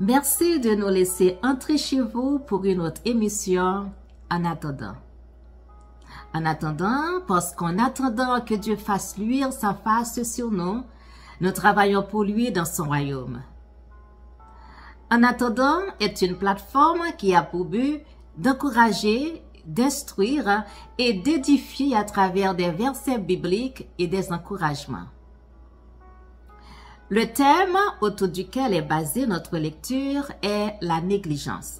Merci de nous laisser entrer chez vous pour une autre émission en attendant. En attendant, parce qu'en attendant que Dieu fasse luire sa face sur nous, nous travaillons pour lui dans son royaume. En attendant est une plateforme qui a pour but d'encourager, d'instruire et d'édifier à travers des versets bibliques et des encouragements. Le thème autour duquel est basée notre lecture est la négligence.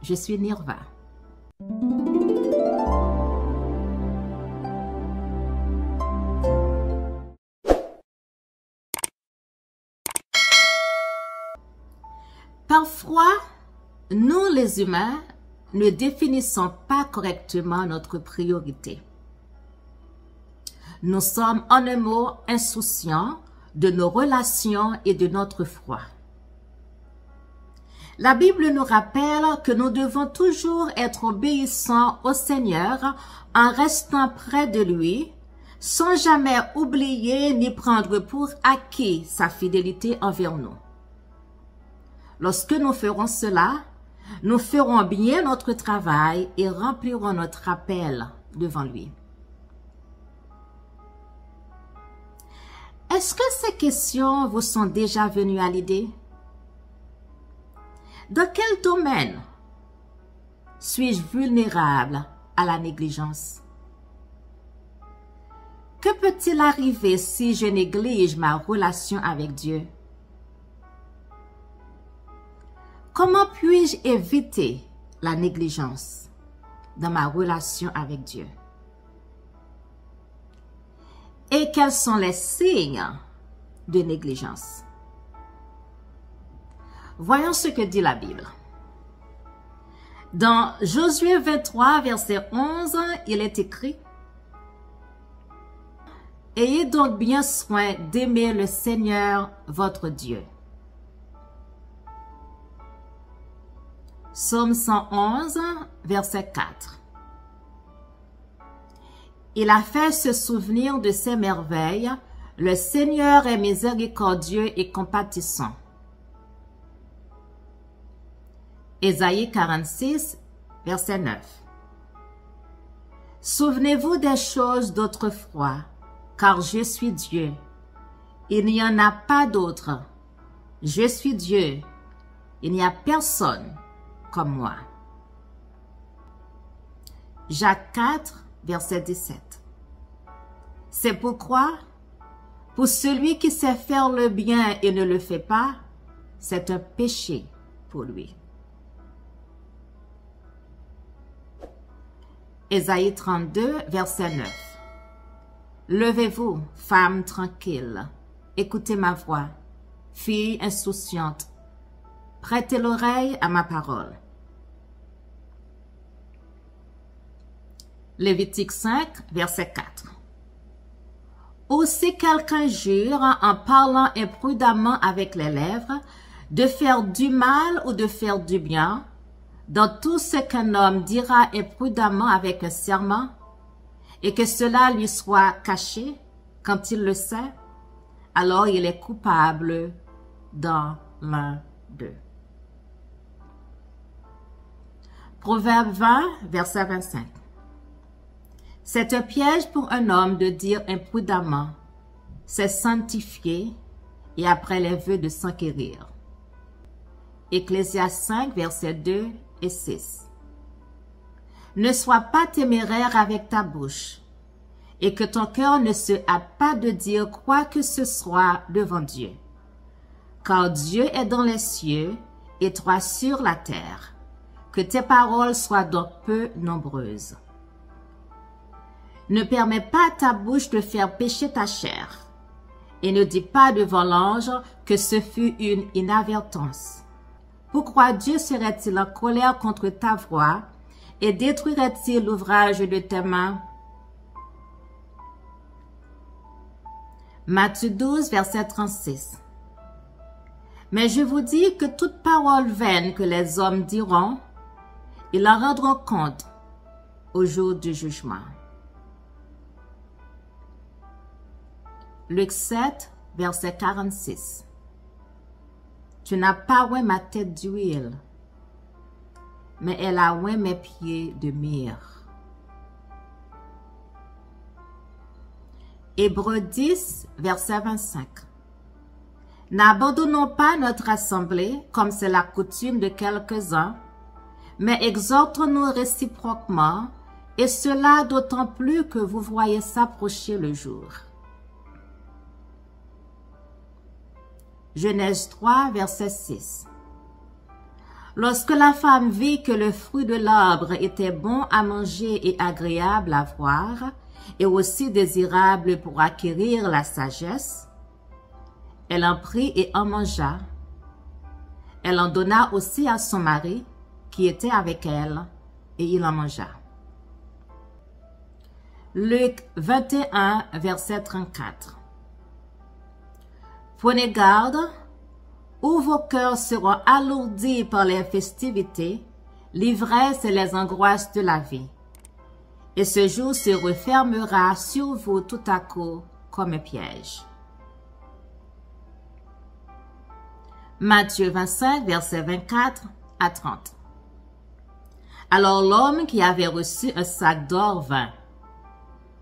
Je suis Nirva. Parfois, nous les humains ne définissons pas correctement notre priorité. Nous sommes en un mot insouciants de nos relations et de notre foi. La Bible nous rappelle que nous devons toujours être obéissants au Seigneur en restant près de lui, sans jamais oublier ni prendre pour acquis sa fidélité envers nous. Lorsque nous ferons cela, nous ferons bien notre travail et remplirons notre appel devant lui. Est-ce que ces questions vous sont déjà venues à l'idée? Dans quel domaine suis-je vulnérable à la négligence? Que peut-il arriver si je néglige ma relation avec Dieu? Comment puis-je éviter la négligence dans ma relation avec Dieu? Et quels sont les signes de négligence? Voyons ce que dit la Bible. Dans Josué 23, verset 11, il est écrit Ayez donc bien soin d'aimer le Seigneur votre Dieu. Psaume 111, verset 4. Il a fait se souvenir de ses merveilles. Le Seigneur est miséricordieux et compatissant. Ésaïe 46, verset 9. Souvenez-vous des choses d'autrefois, car je suis Dieu. Il n'y en a pas d'autre. Je suis Dieu. Il n'y a personne comme moi. Jacques 4, verset 17. C'est pourquoi, pour celui qui sait faire le bien et ne le fait pas, c'est un péché pour lui. Ésaïe 32, verset 9. Levez-vous, femme tranquille, écoutez ma voix, fille insouciante, prêtez l'oreille à ma parole. Lévitique 5, verset 4. Ou si quelqu'un jure en parlant imprudemment avec les lèvres, de faire du mal ou de faire du bien, dans tout ce qu'un homme dira imprudemment avec un serment, et que cela lui soit caché quand il le sait, alors il est coupable dans l'un d'eux. Proverbe 20, verset 25. C'est un piège pour un homme de dire imprudemment, c'est sanctifié, et après les vœux de s'enquérir. Ecclésias 5, verset 2 et 6. Ne sois pas téméraire avec ta bouche, et que ton cœur ne se hâte pas de dire quoi que ce soit devant Dieu. Car Dieu est dans les cieux et toi sur la terre. Que tes paroles soient donc peu nombreuses. Ne permets pas à ta bouche de faire pécher ta chair, et ne dis pas devant l'ange que ce fut une inadvertance. Pourquoi Dieu serait-il en colère contre ta voix et détruirait-il l'ouvrage de tes mains? Matthieu 12, verset 36. Mais je vous dis que toute parole vaine que les hommes diront, ils en rendront compte au jour du jugement. Luc 7, verset 46. tu n'as pas oué ma tête d'huile, mais elle a oué mes pieds de myrrhe. Hébreu 10, verset 25. N'abandonnons pas notre assemblée, comme c'est la coutume de quelques-uns, mais exhortons-nous réciproquement, et cela d'autant plus que vous voyez s'approcher le jour. Genèse 3, verset 6. Lorsque la femme vit que le fruit de l'arbre était bon à manger et agréable à voir, et aussi désirable pour acquérir la sagesse, elle en prit et en mangea. Elle en donna aussi à son mari, qui était avec elle, et il en mangea. Luc 21, verset 34 Prenez garde, ou vos cœurs seront alourdis par les festivités, l'ivresse et les angoisses de la vie. Et ce jour se refermera sur vous tout à coup comme un piège. Matthieu 25, verset 24 à 30. Alors l'homme qui avait reçu un sac d'or vint.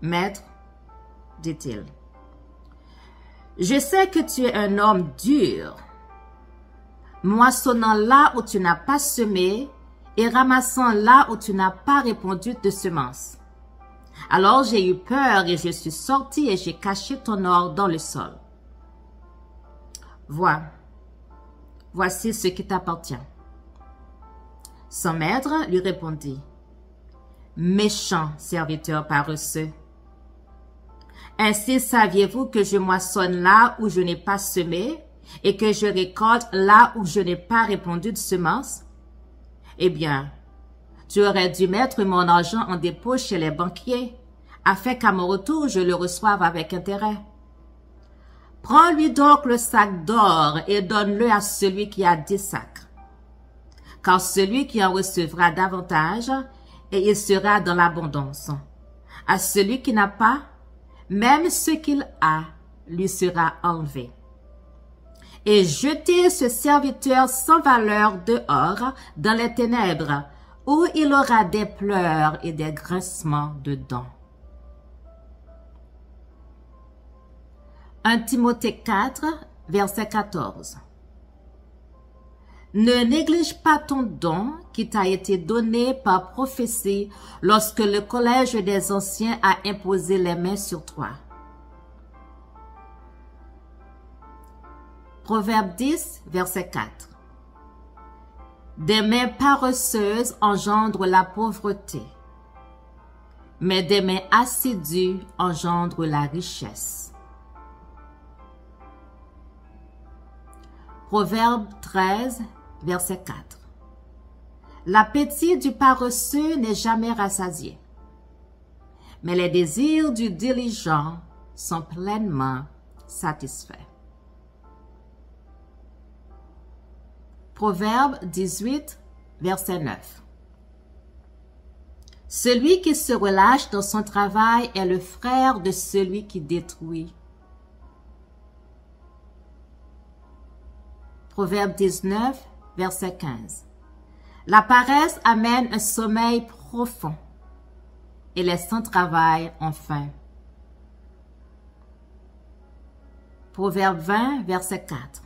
Maître, dit-il, je sais que tu es un homme dur, moissonnant là où tu n'as pas semé et ramassant là où tu n'as pas répondu de semences. Alors j'ai eu peur et je suis sorti et j'ai caché ton or dans le sol. Vois, voici ce qui t'appartient. Son maître lui répondit, Méchant serviteur paresseux, ainsi saviez-vous que je moissonne là où je n'ai pas semé et que je récolte là où je n'ai pas répondu de semences? Eh bien, tu aurais dû mettre mon argent en dépôt chez les banquiers, afin qu'à mon retour je le reçoive avec intérêt. Prends-lui donc le sac d'or et donne-le à celui qui a dix sacs. Car celui qui en recevra davantage, et il sera dans l'abondance. À celui qui n'a pas, même ce qu'il a lui sera enlevé. Et jetez ce serviteur sans valeur dehors dans les ténèbres, où il aura des pleurs et des grincements de dents. 1 Timothée 4, verset 14 ne néglige pas ton don qui t'a été donné par prophétie lorsque le collège des anciens a imposé les mains sur toi. Proverbe 10, verset 4. Des mains paresseuses engendrent la pauvreté, mais des mains assidues engendrent la richesse. Proverbe 13, verset 4. L'appétit du paresseux n'est jamais rassasié, mais les désirs du diligent sont pleinement satisfaits. Proverbe 18, verset 9. Celui qui se relâche dans son travail est le frère de celui qui détruit. Proverbe 19, verset 15. La paresse amène un sommeil profond et les sans-travail ont faim. Proverbe 20, verset 4.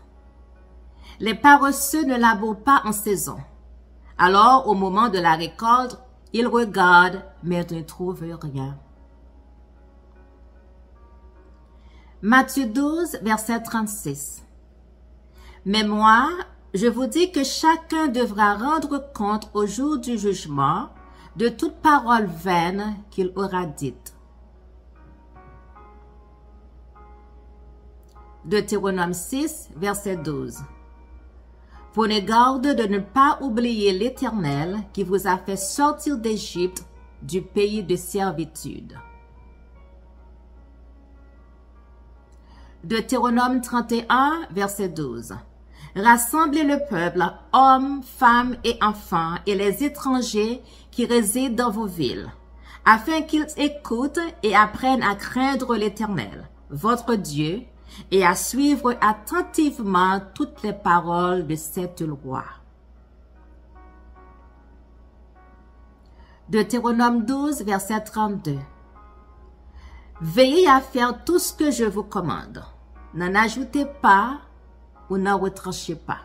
Les paresseux ne labourent pas en saison. Alors, au moment de la récolte, ils regardent, mais ne trouvent rien. Matthieu 12, verset 36. Mais moi, je vous dis que chacun devra rendre compte au jour du jugement de toute parole vaine qu'il aura dite. Deutéronome 6, verset 12. Prenez garde de ne pas oublier l'Éternel qui vous a fait sortir d'Égypte, du pays de servitude. Deutéronome 31, verset 12. Rassemblez le peuple, hommes, femmes et enfants, et les étrangers qui résident dans vos villes, afin qu'ils écoutent et apprennent à craindre l'Éternel, votre Dieu, et à suivre attentivement toutes les paroles de cette loi. Deutéronome 12, verset 32. Veillez à faire tout ce que je vous commande. N'en ajoutez pas ou n'en retranchez pas.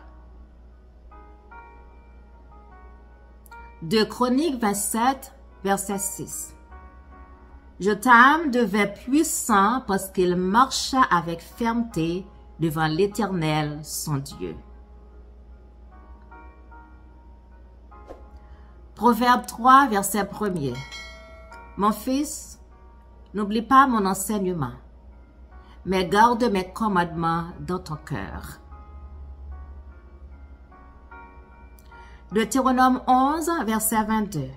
De Chroniques 27, verset 6. Jotam devait puissant parce qu'il marcha avec fermeté devant l'Éternel, son Dieu. Proverbe 3, verset 1er. Mon fils, n'oublie pas mon enseignement, mais garde mes commandements dans ton cœur. Deutéronome 11, verset 22.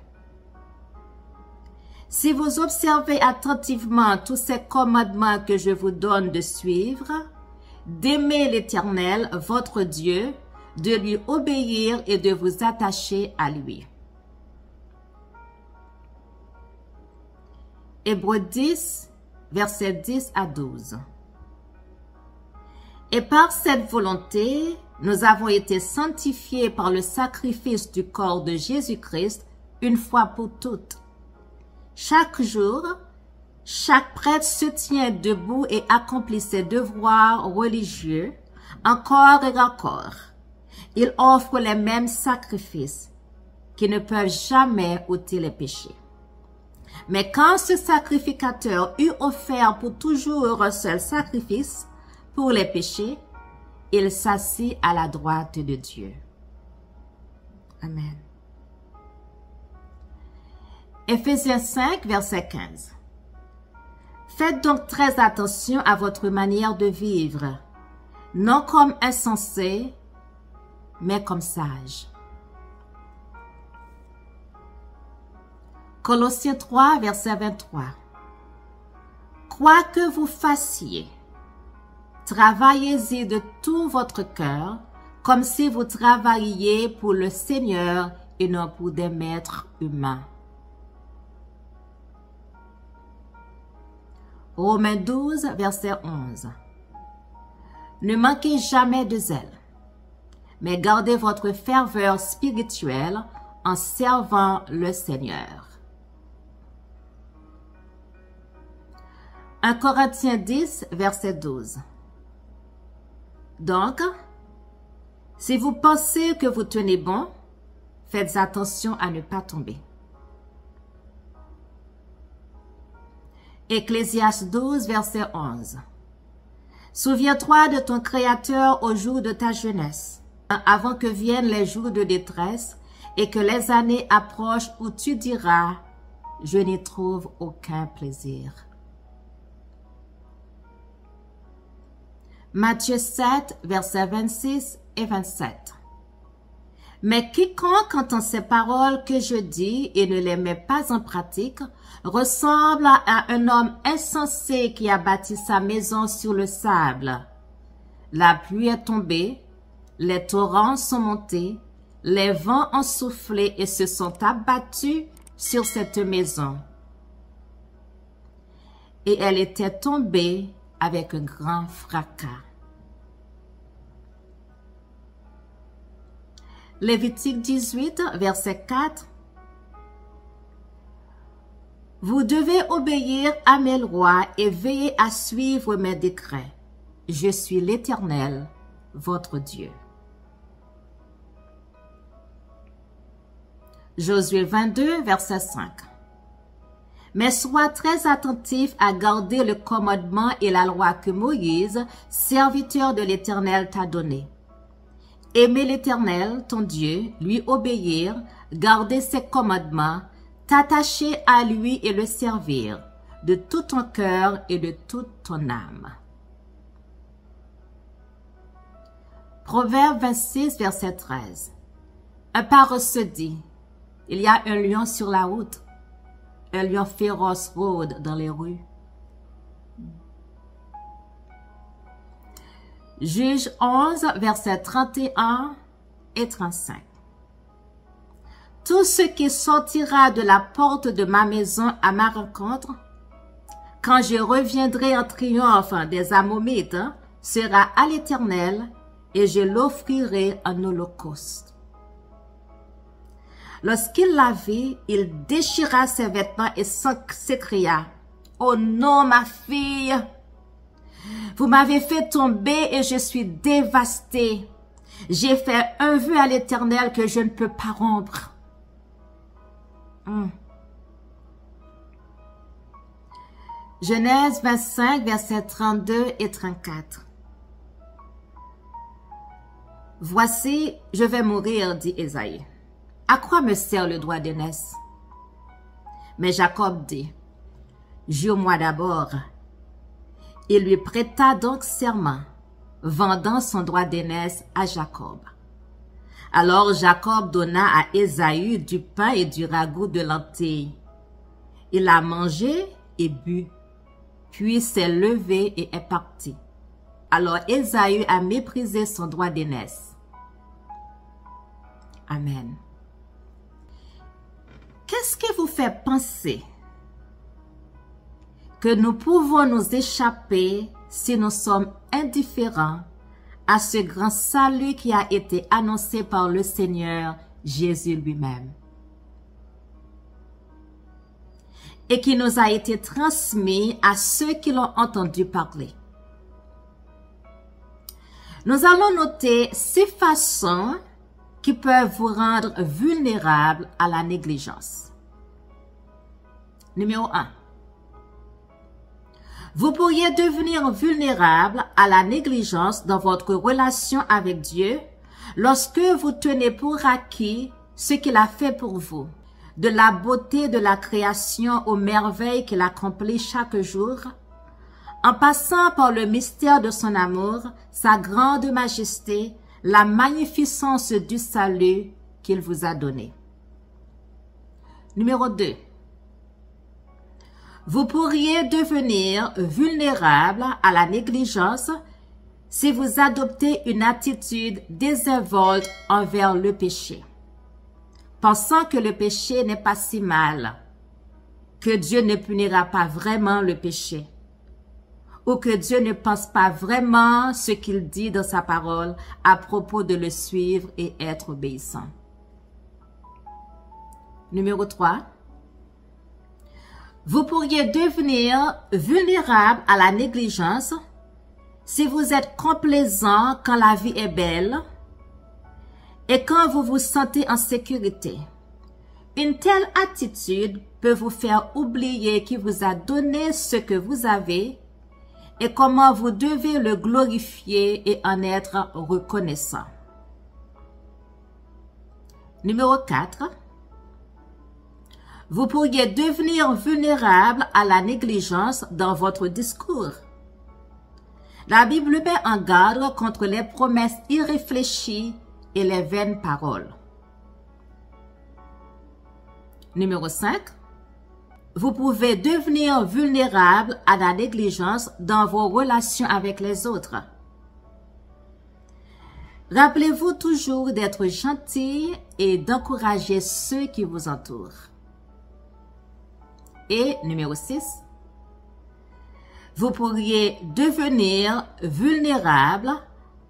Si vous observez attentivement tous ces commandements que je vous donne de suivre, d'aimer l'Éternel, votre Dieu, de lui obéir et de vous attacher à lui. Hébreux 10, versets 10 à 12. Et par cette volonté, nous avons été sanctifiés par le sacrifice du corps de Jésus-Christ une fois pour toutes chaque jour, chaque prêtre se tient debout et accomplit ses devoirs religieux encore et encore. Il offre les mêmes sacrifices qui ne peuvent jamais ôter les péchés. Mais quand ce sacrificateur eut offert pour toujours un seul sacrifice pour les péchés, il s'assit à la droite de Dieu. Amen. Ephésiens 5, verset 15. Faites donc très attention à votre manière de vivre, non comme insensé, mais comme sage. Colossiens 3, verset 23. Quoi que vous fassiez, travaillez-y de tout votre cœur, comme si vous travailliez pour le Seigneur et non pour des maîtres humains. Romains 12, verset 11. Ne manquez jamais de zèle, mais gardez votre ferveur spirituelle en servant le Seigneur. 1 Corinthiens 10, verset 12. Donc, si vous pensez que vous tenez bon, faites attention à ne pas tomber. Ecclésiaste 12, verset 11. Souviens-toi de ton Créateur au jour de ta jeunesse, avant que viennent les jours de détresse et que les années approchent où tu diras, je n'y trouve aucun plaisir. Matthieu 7, verset 26 et 27. Mais quiconque entend ces paroles que je dis et ne les met pas en pratique ressemble à un homme insensé qui a bâti sa maison sur le sable. La pluie est tombée, les torrents sont montés, les vents ont soufflé et se sont abattus sur cette maison. Et elle était tombée avec un grand fracas. Lévitique 18, verset 4. Vous devez obéir à mes lois et veiller à suivre mes décrets. Je suis l'Éternel, votre Dieu. Josué 22, verset 5. Mais sois très attentif à garder le commandement et la loi que Moïse, serviteur de l'Éternel, t'a donné Aimer l'Éternel, ton Dieu, lui obéir, garder ses commandements, t'attacher à lui et le servir de tout ton cœur et de toute ton âme. Proverbe 26, verset 13. Un paresseux dit, il y a un lion sur la route, un lion féroce rôde dans les rues. Juge 11, versets 31 et 35. Tout ce qui sortira de la porte de ma maison à ma rencontre, quand je reviendrai en triomphe des Amomites, sera à l'Éternel et je l'offrirai en holocauste. Lorsqu'il la vit, il déchira ses vêtements et s'écria, Oh non, ma fille, vous m'avez fait tomber et je suis dévastée. J'ai fait un vœu à l'Éternel que je ne peux pas rompre. Hmm. Genèse 25, versets 32 et 34. Voici, je vais mourir, dit Esaïe. À quoi me sert le droit d'aînesse? Mais Jacob dit, Jure-moi d'abord. Il lui prêta donc serment, vendant son droit d'aînesse à Jacob. Alors Jacob donna à Esaü du pain et du ragoût de lentilles. Il a mangé et bu, puis s'est levé et est parti. Alors Esaü a méprisé son droit d'aînesse. Amen. Qu'est-ce qui vous fait penser que nous pouvons nous échapper si nous sommes indifférents à ce grand salut qui a été annoncé par le Seigneur Jésus lui-même? Et qui nous a été transmis à ceux qui l'ont entendu parler. Nous allons noter six façons qui peuvent vous rendre vulnérable à la négligence. Numéro 1. Vous pourriez devenir vulnérable à la négligence dans votre relation avec Dieu lorsque vous tenez pour acquis ce qu'il a fait pour vous, de la beauté de la création aux merveilles qu'il accomplit chaque jour, en passant par le mystère de son amour, sa grande majesté, la magnificence du salut qu'il vous a donné. Numéro 2. Vous pourriez devenir vulnérable à la négligence si vous adoptez une attitude désinvolte envers le péché, pensant que le péché n'est pas si mal, que Dieu ne punira pas vraiment le péché ou que Dieu ne pense pas vraiment ce qu'il dit dans sa parole à propos de le suivre et être obéissant. Numéro 3. Vous pourriez devenir vulnérable à la négligence si vous êtes complaisant quand la vie est belle et quand vous vous sentez en sécurité. Une telle attitude peut vous faire oublier qui vous a donné ce que vous avez et comment vous devez le glorifier et en être reconnaissant. Numéro 4. Vous pourriez devenir vulnérable à la négligence dans votre discours. La Bible met en garde contre les promesses irréfléchies et les vaines paroles. Numéro 5. Vous pouvez devenir vulnérable à la négligence dans vos relations avec les autres. Rappelez-vous toujours d'être gentil et d'encourager ceux qui vous entourent. Et numéro 6, vous pourriez devenir vulnérable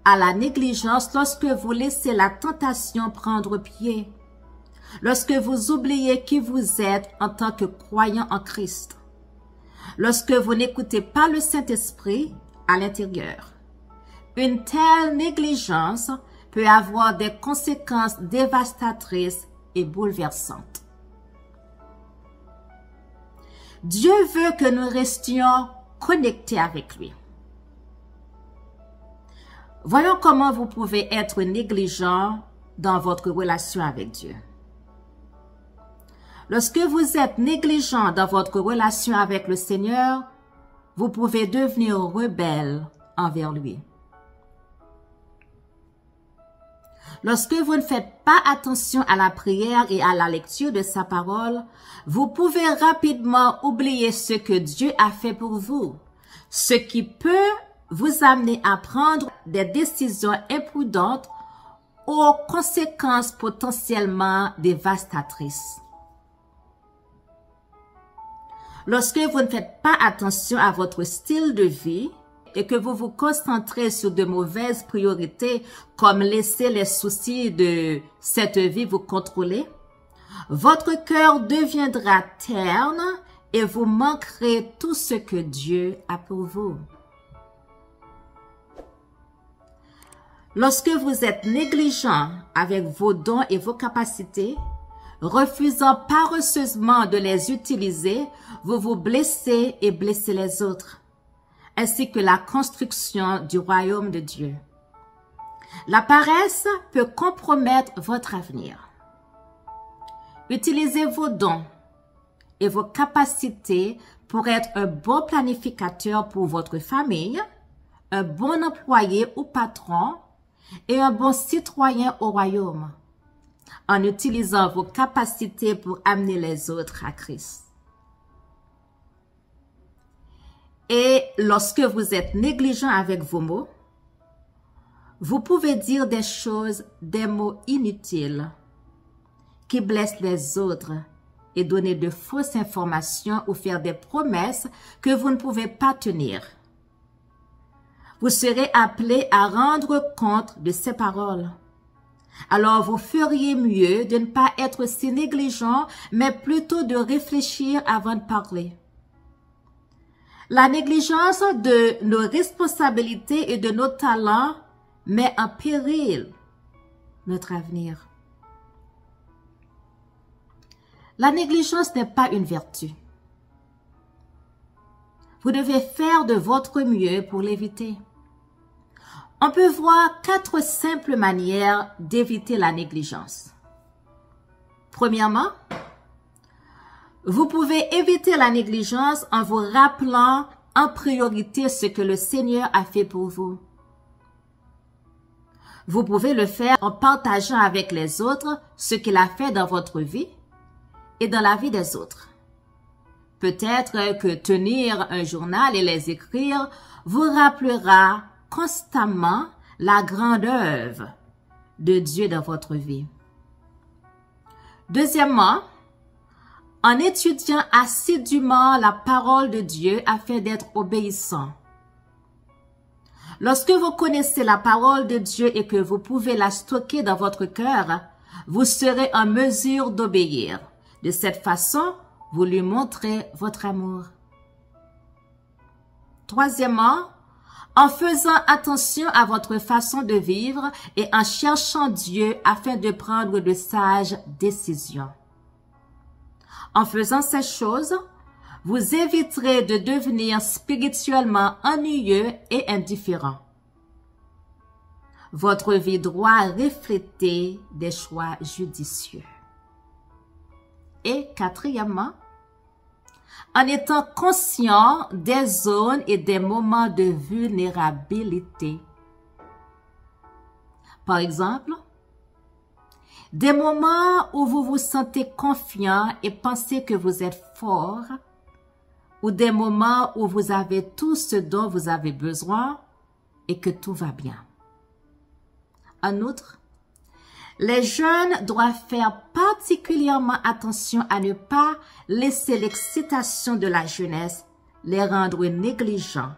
à la négligence lorsque vous laissez la tentation prendre pied lorsque vous oubliez qui vous êtes en tant que croyant en Christ, lorsque vous n'écoutez pas le Saint-Esprit à l'intérieur. Une telle négligence peut avoir des conséquences dévastatrices et bouleversantes. Dieu veut que nous restions connectés avec lui. Voyons comment vous pouvez être négligent dans votre relation avec Dieu. Lorsque vous êtes négligent dans votre relation avec le Seigneur, vous pouvez devenir rebelle envers lui. Lorsque vous ne faites pas attention à la prière et à la lecture de sa parole, vous pouvez rapidement oublier ce que Dieu a fait pour vous, ce qui peut vous amener à prendre des décisions imprudentes aux conséquences potentiellement dévastatrices. Lorsque vous ne faites pas attention à votre style de vie et que vous vous concentrez sur de mauvaises priorités comme laisser les soucis de cette vie vous contrôler, votre cœur deviendra terne et vous manquerez tout ce que Dieu a pour vous. Lorsque vous êtes négligent avec vos dons et vos capacités, refusant paresseusement de les utiliser, vous vous blessez et blessez les autres, ainsi que la construction du royaume de Dieu. La paresse peut compromettre votre avenir. Utilisez vos dons et vos capacités pour être un bon planificateur pour votre famille, un bon employé ou patron et un bon citoyen au royaume en utilisant vos capacités pour amener les autres à Christ. Et lorsque vous êtes négligent avec vos mots, vous pouvez dire des choses, des mots inutiles qui blessent les autres et donner de fausses informations ou faire des promesses que vous ne pouvez pas tenir. Vous serez appelé à rendre compte de ces paroles. Alors vous feriez mieux de ne pas être si négligent, mais plutôt de réfléchir avant de parler. La négligence de nos responsabilités et de nos talents met en péril notre avenir. La négligence n'est pas une vertu. Vous devez faire de votre mieux pour l'éviter. On peut voir quatre simples manières d'éviter la négligence. Premièrement, vous pouvez éviter la négligence en vous rappelant en priorité ce que le Seigneur a fait pour vous. Vous pouvez le faire en partageant avec les autres ce qu'il a fait dans votre vie et dans la vie des autres. Peut-être que tenir un journal et les écrire vous rappellera constamment la grande œuvre de Dieu dans votre vie. Deuxièmement, en étudiant assidûment la parole de Dieu afin d'être obéissant. Lorsque vous connaissez la parole de Dieu et que vous pouvez la stocker dans votre cœur, vous serez en mesure d'obéir. De cette façon, vous lui montrez votre amour. Troisièmement, en faisant attention à votre façon de vivre et en cherchant Dieu afin de prendre de sages décisions. En faisant ces choses, vous éviterez de devenir spirituellement ennuyeux et indifférent. Votre vie doit refléter des choix judicieux. Et quatrièmement, en étant conscient des zones et des moments de vulnérabilité. Par exemple, des moments où vous vous sentez confiant et pensez que vous êtes fort, ou des moments où vous avez tout ce dont vous avez besoin et que tout va bien. En outre, les jeunes doivent faire particulièrement attention à ne pas laisser l'excitation de la jeunesse les rendre négligents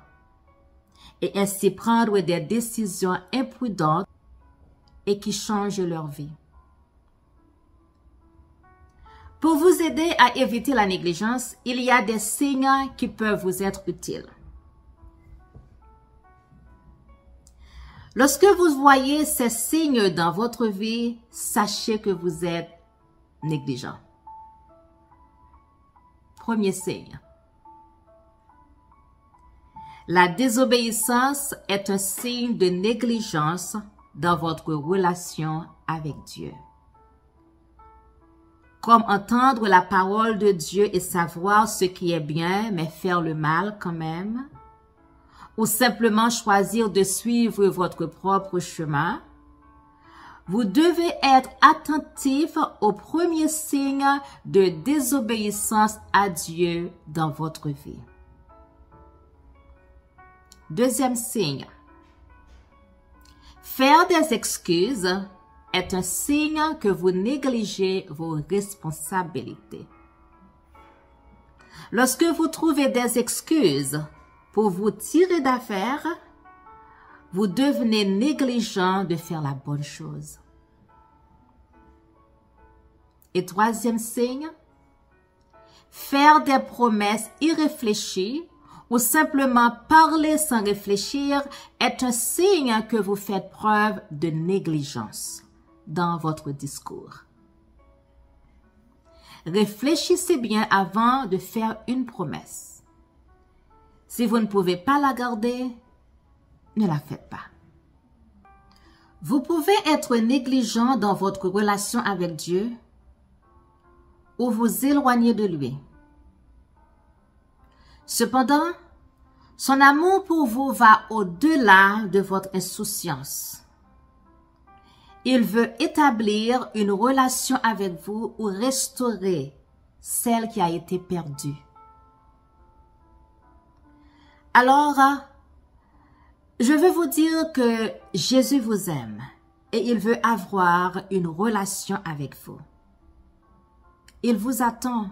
et ainsi prendre des décisions imprudentes et qui changent leur vie. Pour vous aider à éviter la négligence, il y a des signes qui peuvent vous être utiles. Lorsque vous voyez ces signes dans votre vie, sachez que vous êtes négligent. Premier signe. La désobéissance est un signe de négligence dans votre relation avec Dieu. Comme entendre la parole de Dieu et savoir ce qui est bien, mais faire le mal quand même? Ou simplement choisir de suivre votre propre chemin, vous devez être attentif aux premiers signes de désobéissance à Dieu dans votre vie. Deuxième signe. Faire des excuses est un signe que vous négligez vos responsabilités. Lorsque vous trouvez des excuses pour vous tirer d'affaire, vous devenez négligent de faire la bonne chose. Et troisième signe, faire des promesses irréfléchies ou simplement parler sans réfléchir est un signe que vous faites preuve de négligence dans votre discours. Réfléchissez bien avant de faire une promesse. Si vous ne pouvez pas la garder, ne la faites pas. Vous pouvez être négligent dans votre relation avec Dieu ou vous éloigner de lui. Cependant, son amour pour vous va au-delà de votre insouciance. Il veut établir une relation avec vous ou restaurer celle qui a été perdue. Alors, je veux vous dire que Jésus vous aime et il veut avoir une relation avec vous. Il vous attend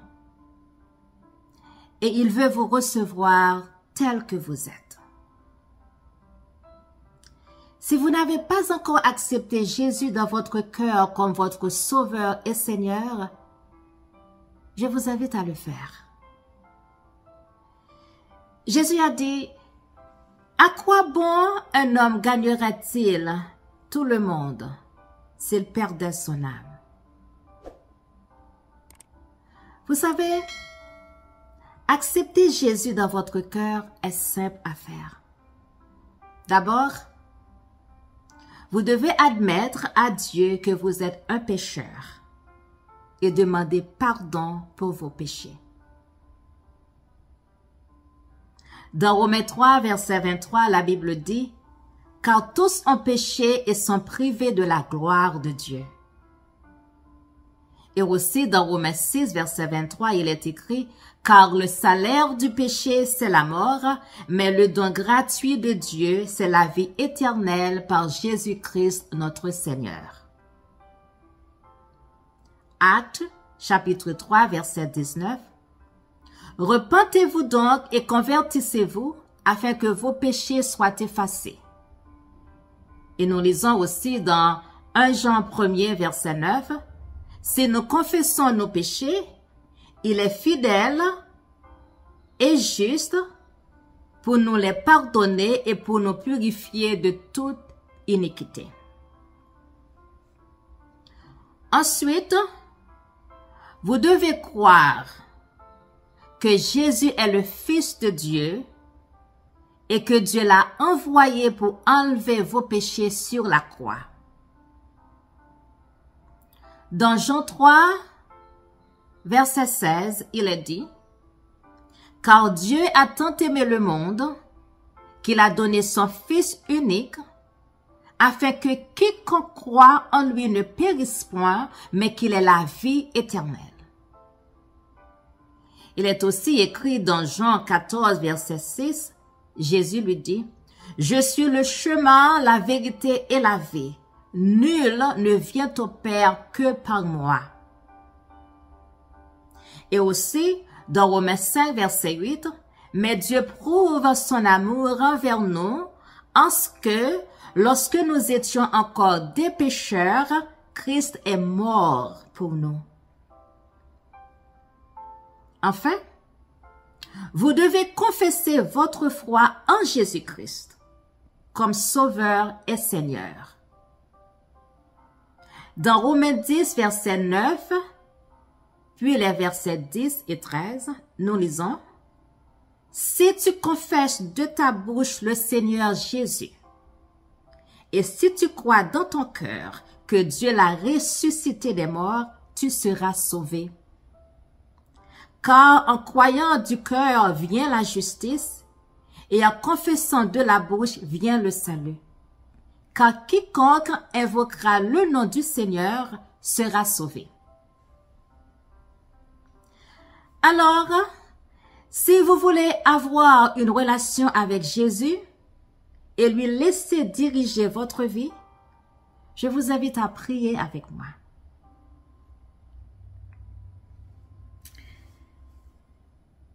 et il veut vous recevoir tel que vous êtes. Si vous n'avez pas encore accepté Jésus dans votre cœur comme votre Sauveur et Seigneur, je vous invite à le faire. Jésus a dit, à quoi bon un homme gagnerait-il tout le monde s'il perdait son âme? Vous savez, accepter Jésus dans votre cœur est simple à faire. D'abord, vous devez admettre à Dieu que vous êtes un pécheur et demander pardon pour vos péchés. Dans Romains 3, verset 23, la Bible dit, Car tous ont péché et sont privés de la gloire de Dieu. Et aussi dans Romains 6, verset 23, il est écrit, Car le salaire du péché, c'est la mort, mais le don gratuit de Dieu, c'est la vie éternelle par Jésus-Christ notre Seigneur. Acte, chapitre 3, verset 19. Repentez-vous donc et convertissez-vous afin que vos péchés soient effacés. Et nous lisons aussi dans 1 Jean 1er verset 9, Si nous confessons nos péchés, il est fidèle et juste pour nous les pardonner et pour nous purifier de toute iniquité. Ensuite, vous devez croire que Jésus est le Fils de Dieu et que Dieu l'a envoyé pour enlever vos péchés sur la croix. Dans Jean 3, verset 16, il est dit, Car Dieu a tant aimé le monde qu'il a donné son Fils unique, afin que quiconque croit en lui ne périsse point, mais qu'il ait la vie éternelle. Il est aussi écrit dans Jean 14, verset 6, Jésus lui dit, Je suis le chemin, la vérité et la vie. Nul ne vient au Père que par moi. Et aussi, dans Romains 5, verset 8, Mais Dieu prouve son amour envers nous en ce que, lorsque nous étions encore des pécheurs, Christ est mort pour nous. Enfin, vous devez confesser votre foi en Jésus-Christ comme Sauveur et Seigneur. Dans Romains 10, verset 9, puis les versets 10 et 13, nous lisons, Si tu confesses de ta bouche le Seigneur Jésus, et si tu crois dans ton cœur que Dieu l'a ressuscité des morts, tu seras sauvé car en croyant du cœur vient la justice, et en confessant de la bouche vient le salut. Car quiconque invoquera le nom du Seigneur sera sauvé. Alors, si vous voulez avoir une relation avec Jésus et lui laisser diriger votre vie, je vous invite à prier avec moi.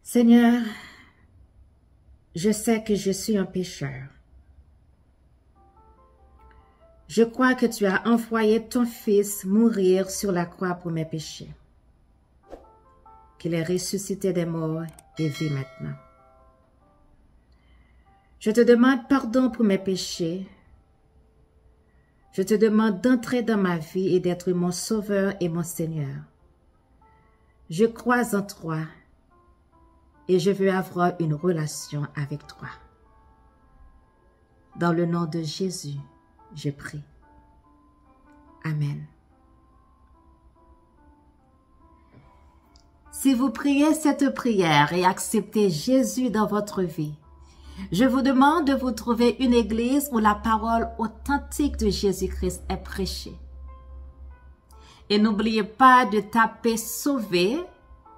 Seigneur, je sais que je suis un pécheur. Je crois que tu as envoyé ton Fils mourir sur la croix pour mes péchés, qu'il est ressuscité des morts et vit maintenant. Je te demande pardon pour mes péchés. Je te demande d'entrer dans ma vie et d'être mon Sauveur et mon Seigneur. Je crois en toi et je veux avoir une relation avec toi. Dans le nom de Jésus, je prie. Amen. Si vous priez cette prière et acceptez Jésus dans votre vie, je vous demande de vous trouver une église où la parole authentique de Jésus-Christ est prêchée. Et n'oubliez pas de taper sauver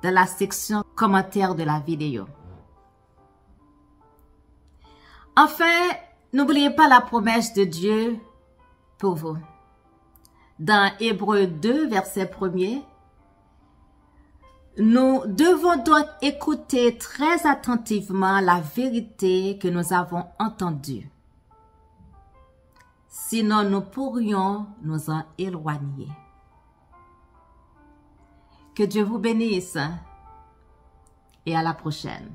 dans la section commentaires de la vidéo. Enfin, n'oubliez pas la promesse de Dieu pour vous. Dans Hébreu 2, verset 1 nous devons donc écouter très attentivement la vérité que nous avons entendue. Sinon, nous pourrions nous en éloigner. Que Dieu vous bénisse et à la prochaine.